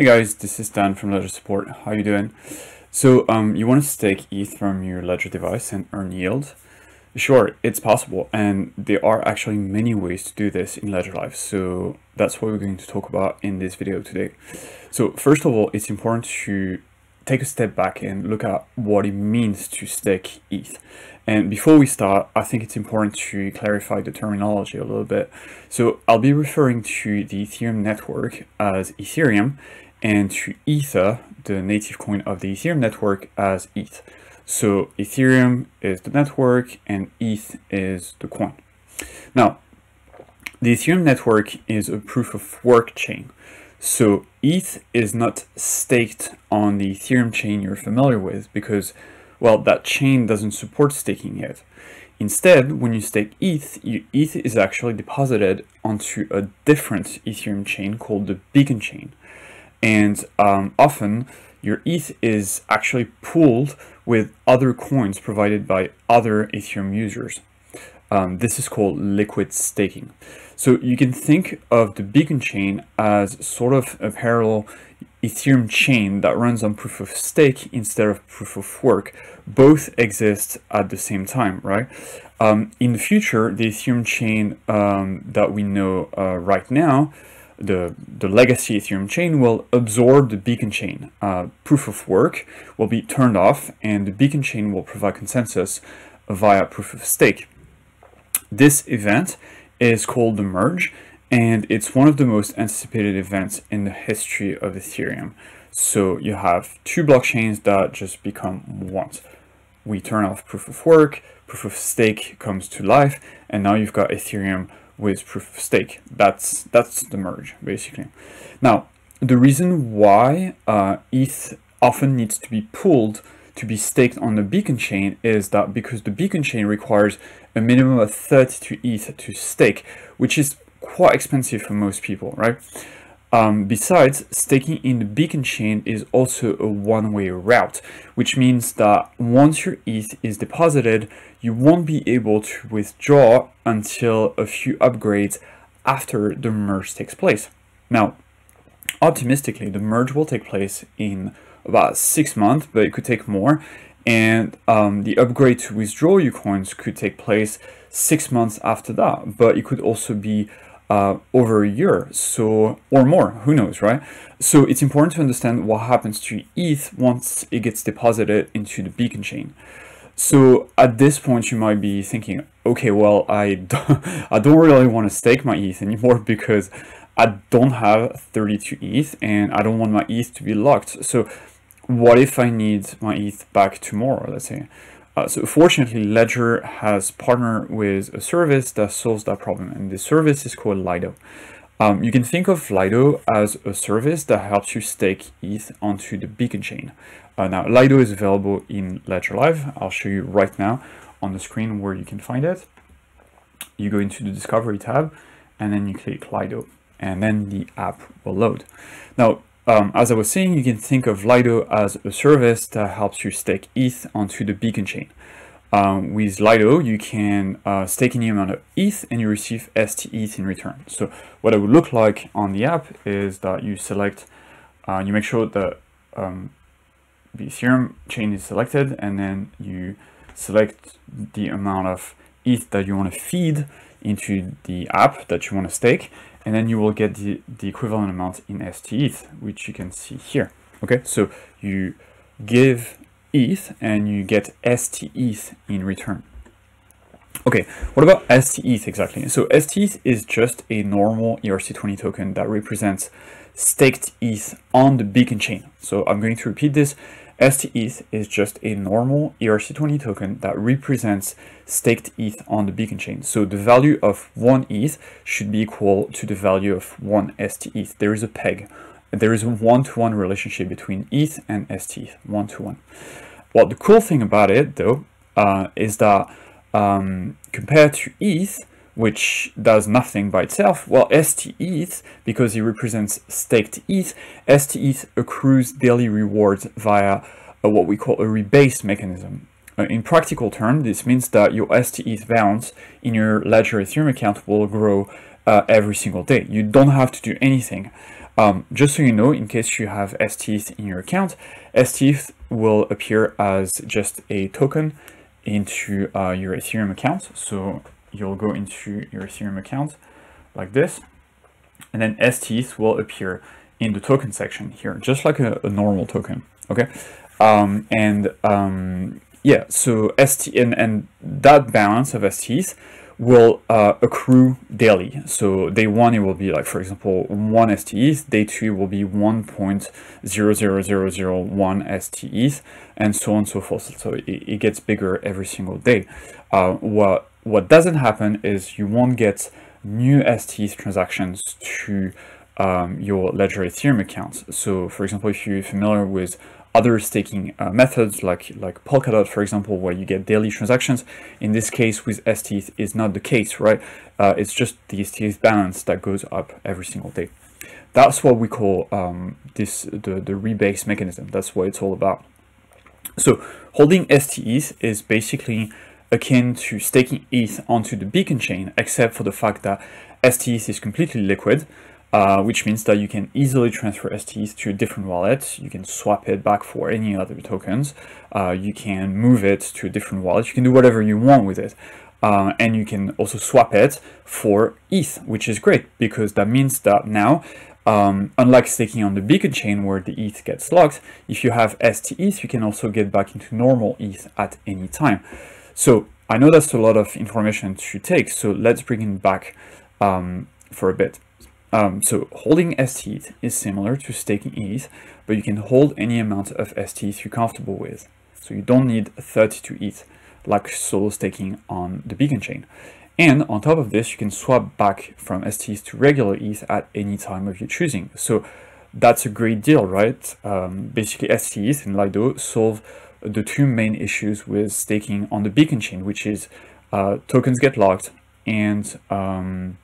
Hey guys, this is Dan from Ledger Support. How you doing? So um, you want to stake ETH from your Ledger device and earn yield? Sure, it's possible, and there are actually many ways to do this in Ledger Live, so that's what we're going to talk about in this video today. So first of all, it's important to take a step back and look at what it means to stake ETH. And before we start, I think it's important to clarify the terminology a little bit. So I'll be referring to the Ethereum network as Ethereum and to Ether, the native coin of the Ethereum network, as ETH. So Ethereum is the network and ETH is the coin. Now, the Ethereum network is a proof of work chain. So ETH is not staked on the Ethereum chain you're familiar with because, well, that chain doesn't support staking yet. Instead, when you stake ETH, you, ETH is actually deposited onto a different Ethereum chain called the Beacon chain. And um, often your ETH is actually pooled with other coins provided by other Ethereum users. Um, this is called liquid staking. So you can think of the Beacon chain as sort of a parallel Ethereum chain that runs on proof of stake instead of proof of work. Both exist at the same time, right? Um, in the future, the Ethereum chain um, that we know uh, right now the, the legacy Ethereum chain will absorb the beacon chain. Uh, proof of work will be turned off and the beacon chain will provide consensus via proof of stake. This event is called the merge and it's one of the most anticipated events in the history of Ethereum. So you have two blockchains that just become one. We turn off proof of work, proof of stake comes to life, and now you've got Ethereum with proof of stake. That's that's the merge basically. Now the reason why uh, ETH often needs to be pooled to be staked on the beacon chain is that because the beacon chain requires a minimum of 32 ETH to stake, which is quite expensive for most people, right? Um, besides, staking in the beacon chain is also a one-way route, which means that once your ETH is deposited, you won't be able to withdraw until a few upgrades after the merge takes place. Now, optimistically, the merge will take place in about six months, but it could take more. And um, the upgrade to withdraw your coins could take place six months after that, but it could also be uh, over a year, so or more, who knows, right? So it's important to understand what happens to ETH once it gets deposited into the beacon chain. So at this point, you might be thinking, okay, well, I don't, I don't really want to stake my ETH anymore because I don't have 32 ETH and I don't want my ETH to be locked. So what if I need my ETH back tomorrow, let's say? Uh, so fortunately, Ledger has partnered with a service that solves that problem, and this service is called Lido. Um, you can think of Lido as a service that helps you stake ETH onto the Beacon chain. Uh, now, Lido is available in Ledger Live. I'll show you right now on the screen where you can find it. You go into the Discovery tab, and then you click Lido, and then the app will load. Now, um, as I was saying, you can think of Lido as a service that helps you stake ETH onto the Beacon chain. Um, with Lido, you can uh, stake any amount of ETH and you receive STETH in return. So what it would look like on the app is that you select, uh, you make sure that um, the Ethereum chain is selected and then you select the amount of ETH that you want to feed into the app that you want to stake and then you will get the, the equivalent amount in STETH, which you can see here. Okay, so you give ETH and you get STETH in return. Okay, what about STETH exactly? So STETH is just a normal ERC20 token that represents staked ETH on the beacon chain. So I'm going to repeat this. STETH is just a normal ERC20 token that represents staked ETH on the beacon chain. So the value of one ETH should be equal to the value of one STETH. There is a peg. There is a one-to-one -one relationship between ETH and STETH, one-to-one. -one. Well, the cool thing about it, though, uh, is that um, compared to ETH, which does nothing by itself, well, STETH, because it represents staked ETH, STETH accrues daily rewards via what we call a rebase mechanism. Uh, in practical terms, this means that your STETH balance in your Ledger Ethereum account will grow uh, every single day. You don't have to do anything. Um, just so you know, in case you have STETH in your account, STETH will appear as just a token into uh, your Ethereum account. So you'll go into your Ethereum account like this, and then STETH will appear in the token section here, just like a, a normal token, okay? Um, and um, yeah, so ST and, and that balance of STETH will uh, accrue daily. So day one, it will be like, for example, one STEs. Day two will be 1.00001 STEs and so on and so forth. So it, it gets bigger every single day. Uh, what what doesn't happen is you won't get new STETH transactions to um, your Ledger Ethereum accounts. So, for example, if you're familiar with other staking uh, methods like like Polkadot, for example, where you get daily transactions. In this case, with STETH is not the case, right? Uh, it's just the STETH balance that goes up every single day. That's what we call um, this the the rebase mechanism. That's what it's all about. So holding STEs is basically akin to staking ETH onto the Beacon chain, except for the fact that STETH is completely liquid uh, which means that you can easily transfer STETH to a different wallet. You can swap it back for any other tokens. Uh, you can move it to a different wallet. You can do whatever you want with it. Uh, and you can also swap it for ETH, which is great because that means that now, um, unlike staking on the Beacon chain where the ETH gets locked, if you have STETH, you can also get back into normal ETH at any time. So I know that's a lot of information to take, so let's bring it back um, for a bit. Um, so holding STETH is similar to staking ETH, but you can hold any amount of STETH you're comfortable with. So you don't need 32 ETH like solo staking on the Beacon chain. And on top of this, you can swap back from STETH to regular ETH at any time of your choosing. So that's a great deal, right? Um, basically, STETH and Lido solve the two main issues with staking on the Beacon chain, which is uh, tokens get locked and um,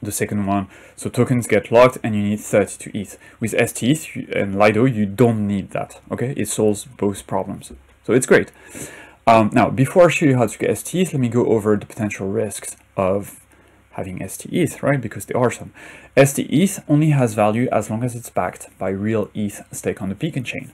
the second one. So tokens get locked and you need 32 ETH. With STETH and Lido, you don't need that, okay? It solves both problems. So it's great. Um, now, before I show you how to get STETH, let me go over the potential risks of having STETH, right? Because there are some. STETH only has value as long as it's backed by real ETH stake on the Beacon chain.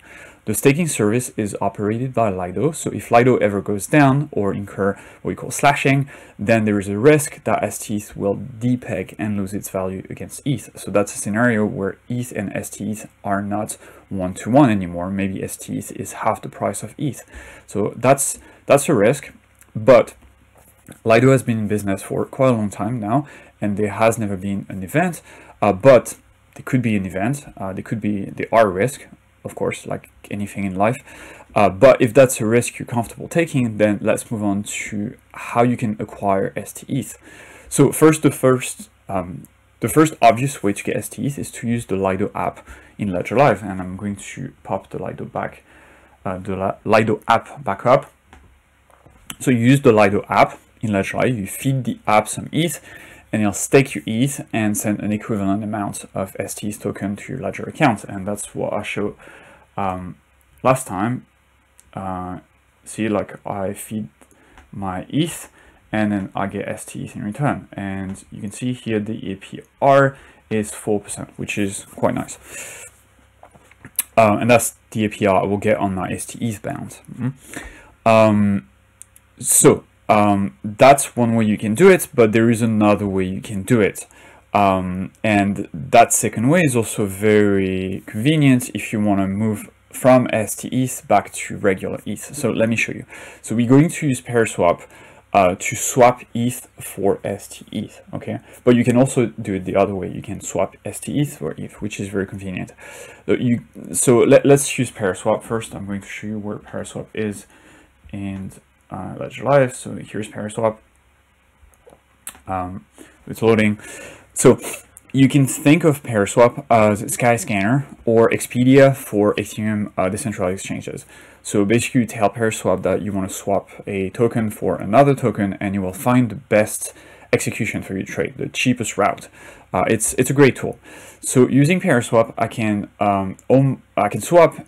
The staking service is operated by Lido, so if Lido ever goes down or incur what we call slashing, then there is a risk that STETH will depeg and lose its value against ETH. So that's a scenario where ETH and STETH are not one-to-one -one anymore. Maybe STETH is half the price of ETH. So that's, that's a risk, but Lido has been in business for quite a long time now, and there has never been an event, uh, but there could be an event, uh, there could be, there are risk, of course, like anything in life. Uh, but if that's a risk you're comfortable taking, then let's move on to how you can acquire STETH. So first, the first um, the first obvious way to get STETH is to use the Lido app in Ledger Live, and I'm going to pop the Lido back, uh, the Lido app back up. So you use the Lido app in Ledger you feed the app some ETH, and it'll stake your ETH and send an equivalent amount of STETH token to your Ledger account. And that's what I showed um, last time. Uh, see, like I feed my ETH and then I get STETH in return. And you can see here the APR is 4%, which is quite nice. Uh, and that's the APR I will get on my STETH bound. Mm -hmm. um, so um, that's one way you can do it, but there is another way you can do it. Um, and that second way is also very convenient if you want to move from STETH back to regular ETH. So let me show you. So we're going to use Paraswap uh, to swap ETH for STETH, okay? But you can also do it the other way. You can swap STETH for ETH, which is very convenient. So, you, so let, us use Paraswap first. I'm going to show you where Paraswap is. And uh, Ledger Live. So here's Paraswap. Um, it's loading. So you can think of Paraswap as Skyscanner or Expedia for Ethereum uh, decentralized exchanges. So basically you tell Paraswap that you want to swap a token for another token and you will find the best execution for your trade, the cheapest route. Uh, it's it's a great tool. So using Paraswap, I can um, I can swap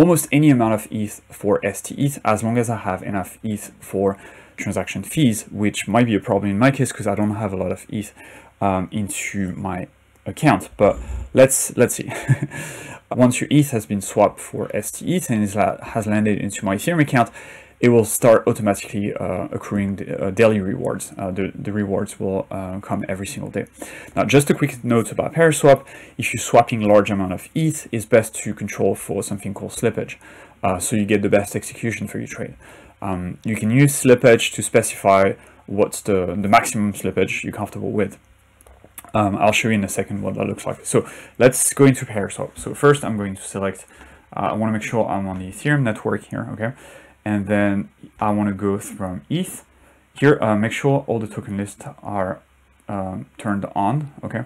almost any amount of ETH for STETH as long as I have enough ETH for transaction fees, which might be a problem in my case because I don't have a lot of ETH um, into my account. But let's let's see. Once your ETH has been swapped for STETH and has landed into my Ethereum account, it will start automatically uh, accruing the, uh, daily rewards. Uh, the, the rewards will uh, come every single day. Now, just a quick note about Paraswap. If you're swapping large amount of ETH, it's best to control for something called slippage. Uh, so you get the best execution for your trade. Um, you can use slippage to specify what's the, the maximum slippage you're comfortable with. Um, I'll show you in a second what that looks like. So let's go into Paraswap. So first I'm going to select, uh, I want to make sure I'm on the Ethereum network here, okay? And then I want to go from ETH. Here, uh, make sure all the token lists are um, turned on, okay?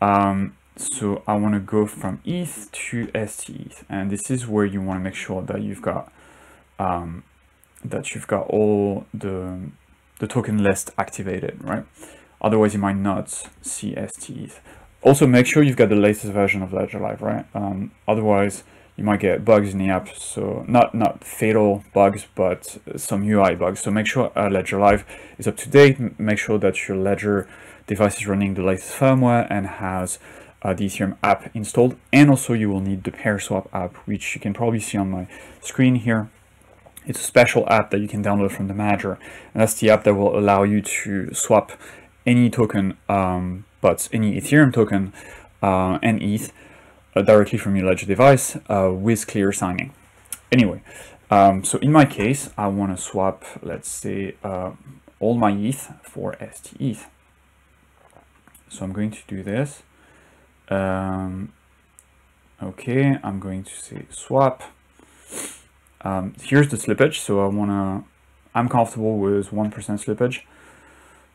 Um, so I want to go from ETH to STETH. And this is where you want to make sure that you've got um, that you've got all the, the token list activated, right? Otherwise, you might not see STETH. Also, make sure you've got the latest version of Ledger Live, right? Um, otherwise, you might get bugs in the app. So not not fatal bugs, but some UI bugs. So make sure uh, Ledger Live is up to date. Make sure that your Ledger device is running the latest firmware and has uh, the Ethereum app installed. And also you will need the Paraswap app, which you can probably see on my screen here. It's a special app that you can download from the manager. And that's the app that will allow you to swap any token, um, but any Ethereum token uh, and ETH directly from your Ledger device uh, with clear signing. Anyway, um, so in my case, I want to swap, let's say, uh, all my ETH for STETH. So I'm going to do this. Um, okay, I'm going to say swap. Um, here's the slippage. So I want to, I'm comfortable with 1% slippage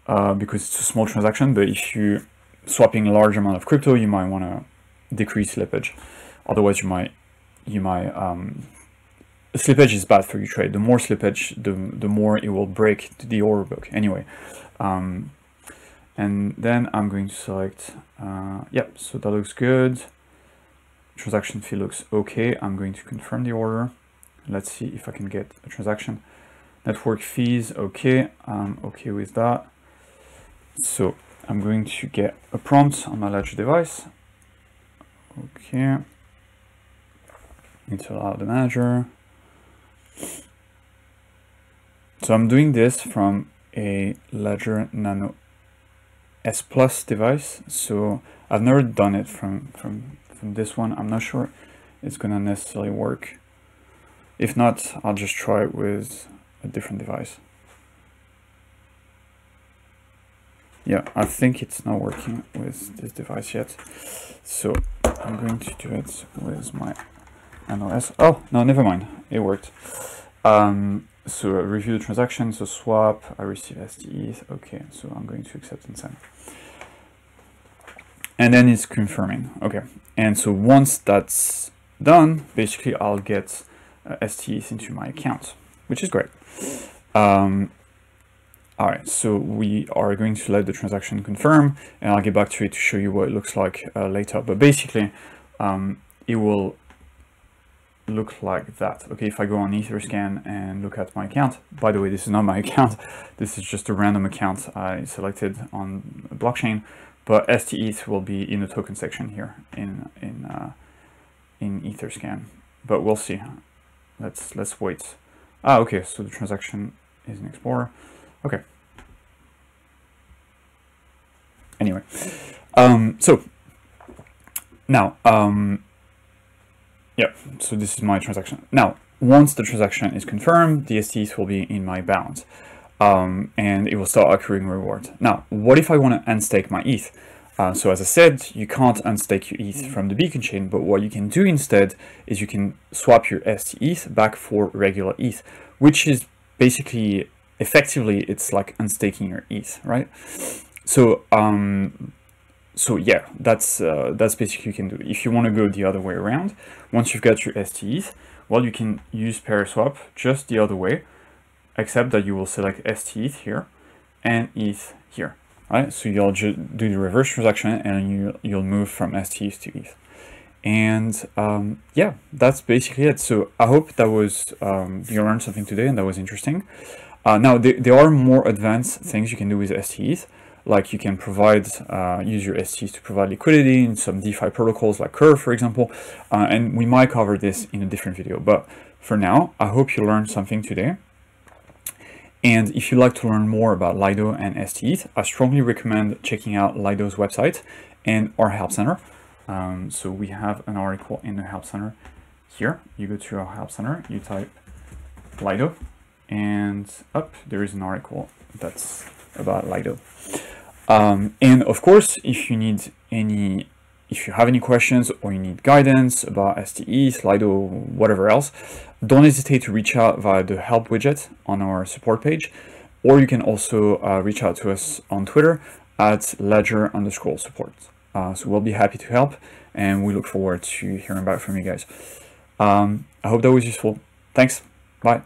uh, because it's a small transaction. But if you swapping a large amount of crypto, you might want to decrease slippage. Otherwise, you might, you might, um, slippage is bad for your trade. The more slippage, the, the more it will break the order book. Anyway, um, and then I'm going to select, uh, yep, so that looks good. Transaction fee looks okay. I'm going to confirm the order. Let's see if I can get a transaction. Network fees, okay, I'm okay with that. So I'm going to get a prompt on my Ledger device. Okay. Need to allow the manager. So I'm doing this from a Ledger Nano S Plus device. So I've never done it from, from, from this one. I'm not sure it's gonna necessarily work. If not, I'll just try it with a different device. Yeah, I think it's not working with this device yet. So I'm going to do it with my NOS. Oh, no, never mind. It worked. Um, so review the transaction, so swap, I receive STETH. Okay, so I'm going to accept and send. And then it's confirming. Okay, and so once that's done, basically I'll get uh, STETH into my account, which is great. Um, all right, so we are going to let the transaction confirm, and I'll get back to it to show you what it looks like uh, later. But basically, um, it will look like that. Okay, if I go on Etherscan and look at my account, by the way, this is not my account. This is just a random account I selected on blockchain, but STETH will be in the token section here in in uh, in Etherscan. But we'll see. Let's let's wait. Ah, okay. So the transaction is in Explorer. Okay. Anyway, um, so now, um, yeah, so this is my transaction. Now, once the transaction is confirmed, the STs will be in my balance um, and it will start accruing reward. Now, what if I want to unstake my ETH? Uh, so as I said, you can't unstake your ETH from the beacon chain, but what you can do instead is you can swap your STETH back for regular ETH, which is basically effectively it's like unstaking your ETH, right? So um, so yeah, that's uh, that's basically you can do. If you want to go the other way around, once you've got your STETH, well, you can use Paraswap just the other way, except that you will select STETH here and ETH here, right? So you'll just do the reverse transaction and you you'll move from STETH to ETH. And um, yeah, that's basically it. So I hope that was um, you learned something today and that was interesting. Uh, now, there, there are more advanced things you can do with STETH, like you can provide, uh, use your STs to provide liquidity in some DeFi protocols like Curve, for example, uh, and we might cover this in a different video. But for now, I hope you learned something today. And if you'd like to learn more about Lido and STETH, I strongly recommend checking out Lido's website and our Help Center. Um, so we have an article in the Help Center here. You go to our Help Center, you type Lido, and up there is an article that's about Lido. Um, and of course, if you need any, if you have any questions or you need guidance about STE, Lido, whatever else, don't hesitate to reach out via the help widget on our support page, or you can also uh, reach out to us on Twitter at ledger underscore support. Uh, so we'll be happy to help, and we look forward to hearing back from you guys. Um, I hope that was useful. Thanks. Bye.